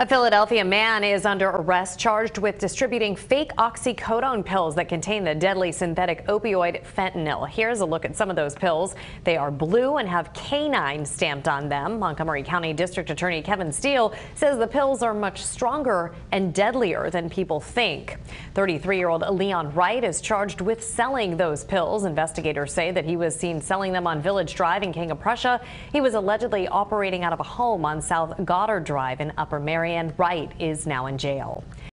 A Philadelphia man is under arrest charged with distributing fake oxycodone pills that contain the deadly synthetic opioid fentanyl. Here's a look at some of those pills. They are blue and have canine stamped on them. Montgomery County District Attorney Kevin Steele says the pills are much stronger and deadlier than people think. 33-year-old Leon Wright is charged with selling those pills. Investigators say that he was seen selling them on Village Drive in King of Prussia. He was allegedly operating out of a home on South Goddard Drive in Upper Merion. Wright is now in jail.